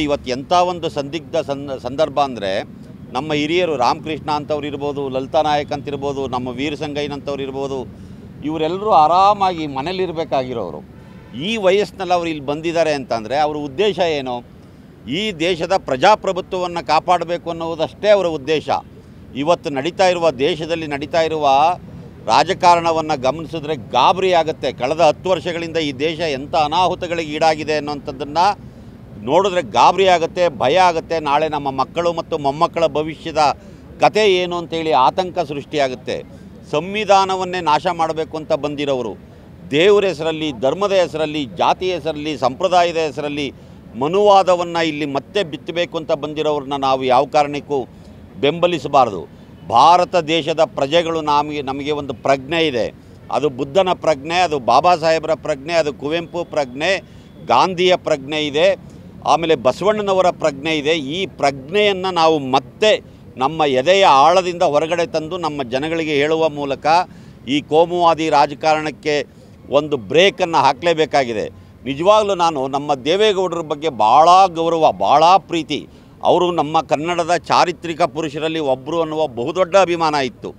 ನೋಡಿ ಇವತ್ತು ಎಂಥ ಒಂದು ಸಂದಿಗ್ಧ ಸಂದ ಸಂದರ್ಭ ಅಂದರೆ, ನಮ್ಮ ಹಿರಿಯರು ರಾಮಕೃಷ್ಣ ಅಂತವ್ರು ಇರ್ಬೋದು, ಲಲಿತಾ ನಾಯಕ್ ಅಂತಿರ್ಬೋದು, ನಮ್ಮ ವೀರ ಸಂಗಯ್ಯನಂತವ್ರು ಇರ್ಬೋದು ಇವರೆಲ್ಲರೂ ಆರಾಮಾಗಿ ಮನೇಲಿರಬೇಕಾಗಿರೋರು ಈ ವಯಸ್ಸಿನಲ್ಲಿ ಅವರು ಇಲ್ಲಿ ಬಂದಿದ್ದಾರೆ ಅಂತಂದರೆ, ಅವರ ಉದ್ದೇಶ ಏನು? ಈ ದೇಶದ ಪ್ರಜಾಪ್ರಭುತ್ವವನ್ನು ಕಾಪಾಡಬೇಕು ಅನ್ನೋದಷ್ಟೇ ಅವರ ಉದ್ದೇಶ. ಇವತ್ತು ನಡೀತಾ ಇರುವ ದೇಶದಲ್ಲಿ ನಡೀತಾ ಇರುವ ರಾಜಕಾರಣವನ್ನು ಗಮನಿಸಿದ್ರೆ ಗಾಬರಿ ಆಗುತ್ತೆ. ಕಳೆದ ಹತ್ತು ವರ್ಷಗಳಿಂದ ಈ ದೇಶ ಎಂಥ ಅನಾಹುತಗಳಿಗೆ ಈಡಾಗಿದೆ ಅನ್ನೋಂಥದ್ದನ್ನು ನೋಡಿದ್ರೆ ಗಾಬರಿ ಆಗುತ್ತೆ, ಭಯ ಆಗುತ್ತೆ. ನಾಳೆ ನಮ್ಮ ಮಕ್ಕಳು ಮತ್ತು ಮೊಮ್ಮಕ್ಕಳ ಭವಿಷ್ಯದ ಕತೆ ಏನು ಅಂತೇಳಿ ಆತಂಕ ಸೃಷ್ಟಿಯಾಗುತ್ತೆ. ಸಂವಿಧಾನವನ್ನೇ ನಾಶ ಮಾಡಬೇಕು ಅಂತ ಬಂದಿರೋರು ದೇವರ ಹೆಸರಲ್ಲಿ, ಧರ್ಮದ ಹೆಸರಲ್ಲಿ, ಜಾತಿ ಹೆಸರಲ್ಲಿ, ಸಂಪ್ರದಾಯದ ಹೆಸರಲ್ಲಿ ಮನುವಾದವನ್ನು ಇಲ್ಲಿ ಮತ್ತೆ ಬಿತ್ತಬೇಕು ಅಂತ ಬಂದಿರೋರನ್ನ ನಾವು ಯಾವ ಕಾರಣಕ್ಕೂ ಬೆಂಬಲಿಸಬಾರದು. ಭಾರತ ದೇಶದ ಪ್ರಜೆಗಳು ನಮಗೆ ನಮಗೆ ಒಂದು ಪ್ರಜ್ಞೆ ಇದೆ. ಅದು ಬುದ್ಧನ ಪ್ರಜ್ಞೆ, ಅದು ಬಾಬಾ ಸಾಹೇಬರ ಪ್ರಜ್ಞೆ, ಅದು ಕುವೆಂಪು ಪ್ರಜ್ಞೆ, ಗಾಂಧಿಯ ಪ್ರಜ್ಞೆ ಇದೆ. ಆಮೇಲೆ ಬಸವಣ್ಣನವರ ಪ್ರಜ್ಞೆ ಇದೆ. ಈ ಪ್ರಜ್ಞೆಯನ್ನು ನಾವು ಮತ್ತೆ ನಮ್ಮ ಎದೆಯ ಆಳದಿಂದ ಹೊರಗಡೆ ತಂದು ನಮ್ಮ ಜನಗಳಿಗೆ ಹೇಳುವ ಮೂಲಕ ಈ ಕೋಮುವಾದಿ ರಾಜಕಾರಣಕ್ಕೆ ಒಂದು ಬ್ರೇಕನ್ನು ಹಾಕಲೇಬೇಕಾಗಿದೆ. ನಿಜವಾಗಲೂ ನಾನು ನಮ್ಮ ದೇವೇಗೌಡರ ಬಗ್ಗೆ ಭಾಳ ಗೌರವ, ಭಾಳ ಪ್ರೀತಿ. ಅವರು ನಮ್ಮ ಕನ್ನಡದ ಚಾರಿತ್ರಿಕ ಪುರುಷರಲ್ಲಿ ಒಬ್ಬರು ಅನ್ನುವ ಬಹುದೊಡ್ಡ ಅಭಿಮಾನ ಇತ್ತು.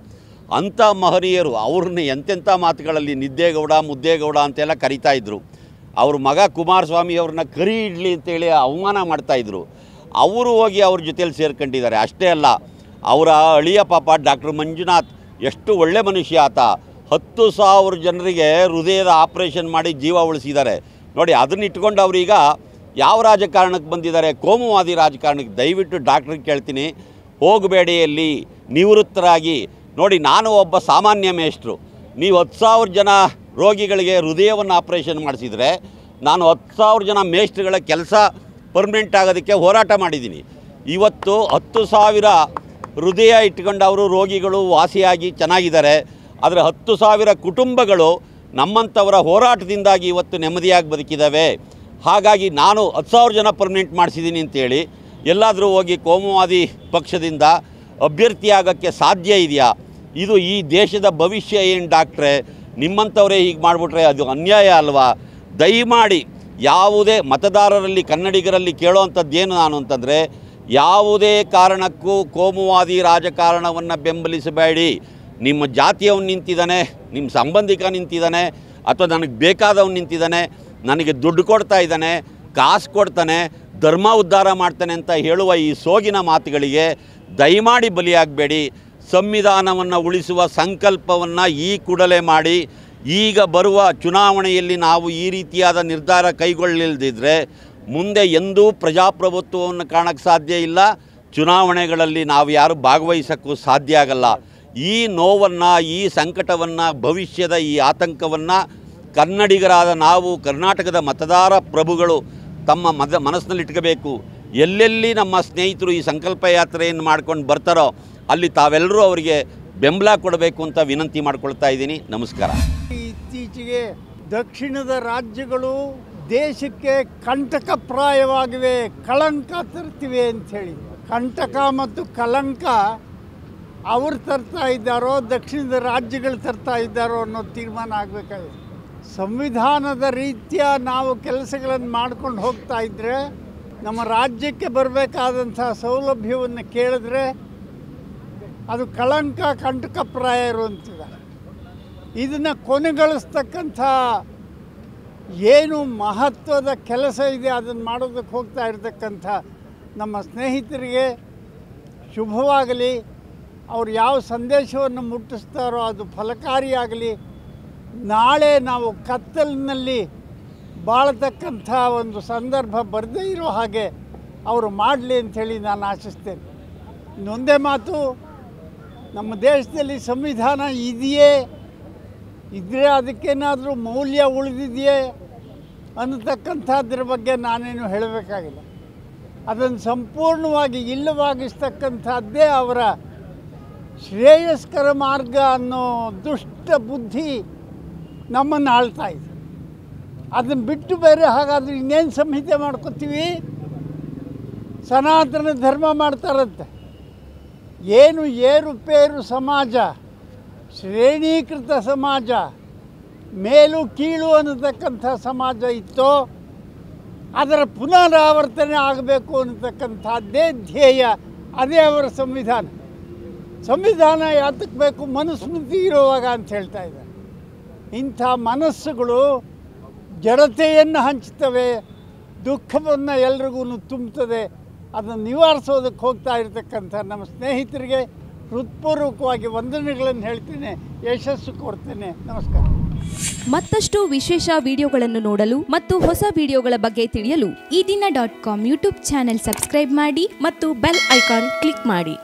ಅಂಥ ಮಹನೀಯರು ಅವ್ರನ್ನ ಎಂತೆಂಥ ಮಾತುಗಳಲ್ಲಿ ನಿದ್ದೇಗೌಡ, ಮುದ್ದೇಗೌಡ ಅಂತೆಲ್ಲ ಕರಿತಾ ಇದ್ರು. ಅವ್ರ ಮಗ ಕುಮಾರಸ್ವಾಮಿ ಅವ್ರನ್ನ ಕರಿ ಇಡ್ಲಿ ಅಂತೇಳಿ ಅವಮಾನ ಮಾಡ್ತಾಯಿದ್ರು ಅವರು ಹೋಗಿ ಅವ್ರ ಜೊತೆಯಲ್ಲಿ ಸೇರ್ಕೊಂಡಿದ್ದಾರೆ. ಅಷ್ಟೇ ಅಲ್ಲ, ಅವರ ಅಳಿಯ ಪಾಪ ಡಾಕ್ಟರ್ ಮಂಜುನಾಥ್ ಎಷ್ಟು ಒಳ್ಳೆ ಮನುಷ್ಯ ಆತ. ಹತ್ತು ಸಾವಿರ ಜನರಿಗೆ ಹೃದಯದ ಆಪ್ರೇಷನ್ ಮಾಡಿ ಜೀವ ಉಳಿಸಿದ್ದಾರೆ. ನೋಡಿ, ಅದನ್ನ ಇಟ್ಕೊಂಡು ಅವರೀಗ ಯಾವ ರಾಜಕಾರಣಕ್ಕೆ ಬಂದಿದ್ದಾರೆ? ಕೋಮುವಾದಿ ರಾಜಕಾರಣಕ್ಕೆ. ದಯವಿಟ್ಟು ಡಾಕ್ಟ್ರಿಗೆ ಕೇಳ್ತೀನಿ. ಹೋಗಬೇಡಿ ಅಲ್ಲಿ, ನಿವೃತ್ತರಾಗಿ. ನೋಡಿ, ನಾನು ಒಬ್ಬ ಸಾಮಾನ್ಯ ಮೇಷ್ಟ್ರು. ನೀವು ಹತ್ತು ಸಾವಿರ ಜನ ರೋಗಿಗಳಿಗೆ ಹೃದಯವನ್ನು ಆಪ್ರೇಷನ್ ಮಾಡಿಸಿದರೆ ನಾನು ಹತ್ತು ಸಾವಿರ ಜನ ಮೇಷ್ಟ್ರುಗಳ ಕೆಲಸ ಪರ್ಮನೆಂಟ್ ಆಗೋದಕ್ಕೆ ಹೋರಾಟ ಮಾಡಿದ್ದೀನಿ. ಇವತ್ತು ಹತ್ತು ಸಾವಿರ ಹೃದಯ ಇಟ್ಕೊಂಡು ಅವರು ರೋಗಿಗಳು ವಾಸಿಯಾಗಿ ಚೆನ್ನಾಗಿದ್ದಾರೆ. ಆದರೆ ಹತ್ತು ಸಾವಿರ ಕುಟುಂಬಗಳು ನಮ್ಮಂಥವರ ಹೋರಾಟದಿಂದಾಗಿ ಇವತ್ತು ನೆಮ್ಮದಿಯಾಗಿ ಬದುಕಿದ್ದಾವೆ. ಹಾಗಾಗಿ ನಾನು ಹತ್ತು ಸಾವಿರ ಜನ ಪರ್ಮನೆಂಟ್ ಮಾಡಿಸಿದ್ದೀನಿ ಅಂತೇಳಿ ಎಲ್ಲಾದರೂ ಹೋಗಿ ಕೋಮುವಾದಿ ಪಕ್ಷದಿಂದ ಅಭ್ಯರ್ಥಿಯಾಗೋಕ್ಕೆ ಸಾಧ್ಯ ಇದೆಯಾ? ಇದು ಈ ದೇಶದ ಭವಿಷ್ಯ ಏನು ಡಾಕ್ಟ್ರೆ? ನಿಮ್ಮಂಥವರೇ ಹೀಗೆ ಮಾಡಿಬಿಟ್ರೆ ಅದು ಅನ್ಯಾಯ ಅಲ್ವಾ? ದಯಮಾಡಿ ಯಾವುದೇ ಮತದಾರರಲ್ಲಿ, ಕನ್ನಡಿಗರಲ್ಲಿ ಕೇಳೋವಂಥದ್ದೇನು ನಾನು ಅಂತಂದರೆ, ಯಾವುದೇ ಕಾರಣಕ್ಕೂ ಕೋಮುವಾದಿ ರಾಜಕಾರಣವನ್ನು ಬೆಂಬಲಿಸಬೇಡಿ. ನಿಮ್ಮ ಜಾತಿಯವನು ನಿಂತಿದ್ದಾನೆ ನಿಮ್ಮ ಸಂಬಂಧಿಕ ನಿಂತಿದ್ದಾನೆ ಅಥವಾ ನನಗೆ ಬೇಕಾದವನು ನಿಂತಿದ್ದಾನೆ ನನಗೆ ದುಡ್ಡು ಕೊಡ್ತಾ ಇದ್ದಾನೆ ಕಾಸು ಕೊಡ್ತಾನೆ, ಧರ್ಮ ಉದ್ಧಾರ ಮಾಡ್ತಾನೆ ಅಂತ ಹೇಳುವ ಈ ಸೋಗಿನ ಮಾತುಗಳಿಗೆ ದಯಮಾಡಿ ಬಲಿಯಾಗಬೇಡಿ. ಸಂವಿಧಾನವನ್ನು ಉಳಿಸುವ ಸಂಕಲ್ಪವನ್ನು ಈ ಕೂಡಲೇ ಮಾಡಿ, ಈಗ ಬರುವ ಚುನಾವಣೆಯಲ್ಲಿ ನಾವು ಈ ರೀತಿಯಾದ ನಿರ್ಧಾರ ಕೈಗೊಳ್ಳಲಿಲ್ಲದಿದ್ದರೆ ಮುಂದೆ ಎಂದೂ ಪ್ರಜಾಪ್ರಭುತ್ವವನ್ನು ಕಾಣಕ್ಕೆ ಸಾಧ್ಯ ಇಲ್ಲ. ಚುನಾವಣೆಗಳಲ್ಲಿ ನಾವು ಯಾರು ಭಾಗವಹಿಸೋಕ್ಕೂ ಸಾಧ್ಯ ಆಗಲ್ಲ. ಈ ನೋವನ್ನು, ಈ ಸಂಕಟವನ್ನು, ಭವಿಷ್ಯದ ಈ ಆತಂಕವನ್ನು ಕನ್ನಡಿಗರಾದ ನಾವು, ಕರ್ನಾಟಕದ ಮತದಾರ ಪ್ರಭುಗಳು ತಮ್ಮ ಮದ ಮನಸ್ಸಿನಲ್ಲಿ ಇಟ್ಕೋಬೇಕು ಎಲ್ಲೆಲ್ಲಿ ನಮ್ಮ ಸ್ನೇಹಿತರು ಈ ಸಂಕಲ್ಪ ಯಾತ್ರೆಯನ್ನು ಮಾಡ್ಕೊಂಡು ಬರ್ತಾರೋ ಅಲ್ಲಿ ತಾವೆಲ್ಲರೂ ಅವರಿಗೆ ಬೆಂಬಲ ಕೊಡಬೇಕು ಅಂತ ವಿನಂತಿ ಮಾಡಿಕೊಳ್ತಾ ಇದ್ದೀನಿ. ನಮಸ್ಕಾರ. ಇತ್ತೀಚೆಗೆ ದಕ್ಷಿಣದ ರಾಜ್ಯಗಳು ದೇಶಕ್ಕೆ ಕಂಟಕಪ್ರಾಯವಾಗಿವೆ ಕಳಂಕ ತರ್ತಿವೆ ಅಂಥೇಳಿ ಕಂಟಕ ಮತ್ತು ಕಲಂಕ ಅವ್ರು ತರ್ತಾ ಇದ್ದಾರೋ, ದಕ್ಷಿಣದ ರಾಜ್ಯಗಳು ತರ್ತಾ ಇದ್ದಾರೋ ಅನ್ನೋ ತೀರ್ಮಾನ ಆಗಬೇಕಾಗಿದೆ. ಸಂವಿಧಾನದ ರೀತಿಯ ನಾವು ಕೆಲಸಗಳನ್ನು ಮಾಡ್ಕೊಂಡು ಹೋಗ್ತಾ ಇದ್ದರೆ ನಮ್ಮ ರಾಜ್ಯಕ್ಕೆ ಬರಬೇಕಾದಂಥ ಸೌಲಭ್ಯವನ್ನು ಕೇಳಿದ್ರೆ ಅದು ಕಳಂಕ ಕಂಟಕಪ್ರಾಯ ಇರುವಂಥದ್ದು ಇದನ್ನು ಕೊನೆಗಳಿಸ್ತಕ್ಕಂಥ ಏನು ಮಹತ್ವದ ಕೆಲಸ ಇದೆ ಅದನ್ನು ಮಾಡೋದಕ್ಕೆ ಹೋಗ್ತಾ ಇರತಕ್ಕಂಥ ನಮ್ಮ ಸ್ನೇಹಿತರಿಗೆ ಶುಭವಾಗಲಿ. ಅವ್ರು ಯಾವ ಸಂದೇಶವನ್ನು ಮುಟ್ಟಿಸ್ತಾರೋ ಅದು ಫಲಕಾರಿಯಾಗಲಿ. ನಾಳೆ ನಾವು ಕತ್ತಲಿನಲ್ಲಿ ಬಾಳತಕ್ಕಂಥ ಒಂದು ಸಂದರ್ಭ ಬರದೇ ಇರೋ ಹಾಗೆ ಅವರು ಮಾಡಲಿ ಅಂಥೇಳಿ ನಾನು ಆಶಿಸ್ತೇನೆ. ಇನ್ನೊಂದೇ ಮಾತು. ನಮ್ಮ ದೇಶದಲ್ಲಿ ಸಂವಿಧಾನ ಇದೆಯೇ? ಇದ್ದರೆ ಅದಕ್ಕೇನಾದರೂ ಮೌಲ್ಯ ಉಳಿದಿದೆಯೇ? ಅನ್ನತಕ್ಕಂಥದ್ರ ಬಗ್ಗೆ ನಾನೇನು ಹೇಳಬೇಕಾಗಿಲ್ಲ. ಅದನ್ನು ಸಂಪೂರ್ಣವಾಗಿ ಇಲ್ಲವಾಗಿಸ್ತಕ್ಕಂಥದ್ದೇ ಅವರ ಶ್ರೇಯಸ್ಕರ ಮಾರ್ಗ ಅನ್ನೋ ದುಷ್ಟ ಬುದ್ಧಿ ನಮ್ಮನ್ನು ಆಳ್ತಾ ಇದೆ. ಅದನ್ನು ಬಿಟ್ಟು ಬೇರೆ ಹಾಗಾದ್ರೆ ಇನ್ನೇನು ಸಂಹಿತೆ ಮಾಡ್ಕೋತೀವಿ? ಸನಾತನ ಧರ್ಮ ಮಾಡ್ತಾರಂತೆ. ಏನು ಏರುಪೇರು ಸಮಾಜ, ಶ್ರೇಣೀಕೃತ ಸಮಾಜ, ಮೇಲು ಕೀಳು ಅನ್ನತಕ್ಕಂಥ ಸಮಾಜ ಇತ್ತೋ, ಅದರ ಪುನರಾವರ್ತನೆ ಆಗಬೇಕು ಅನ್ನತಕ್ಕಂಥದ್ದೇ ಧ್ಯೇಯ, ಅದೇ ಅವರ ಸಂವಿಧಾನ. ಸಂವಿಧಾನ ಯಾತಕ್ಕೆ ಬೇಕು? ಮನುಸ್ಮೃತಿ ಇರುವಾಗ ಅಂತ ಹೇಳ್ತಾ ಇದ್ದಾರೆ. ಇಂಥ ಮನಸ್ಸುಗಳು ಜಡತೆಯನ್ನು ಹಂಚುತ್ತವೆ, ದುಃಖವನ್ನು ಎಲ್ರಿಗೂ ತುಂಬುತ್ತದೆ ಅದನ್ನು ನಿವಾರಿಸೋದಕ್ಕೆ ಹೋಗ್ತಾ ಇರತಕ್ಕಂಥ ನಮ್ಮ ಸ್ನೇಹಿತರಿಗೆ ಹೃತ್ಪೂರ್ವಕವಾಗಿ ವಂದನೆಗಳನ್ನು ಹೇಳ್ತೇನೆ, ಯಶಸ್ಸು ಕೊಡ್ತೇನೆ. ನಮಸ್ಕಾರ. ಮತ್ತಷ್ಟು ವಿಶೇಷ ವಿಡಿಯೋಗಳನ್ನು ನೋಡಲು ಮತ್ತು ಹೊಸ ವಿಡಿಯೋಗಳ ಬಗ್ಗೆ ತಿಳಿಯಲು ಈ ದಿನ dot com YouTube channel subscribe ಮಾಡಿ ಮತ್ತು ಬೆಲ್ ಐಕಾನ್ ಕ್ಲಿಕ್ ಮಾಡಿ.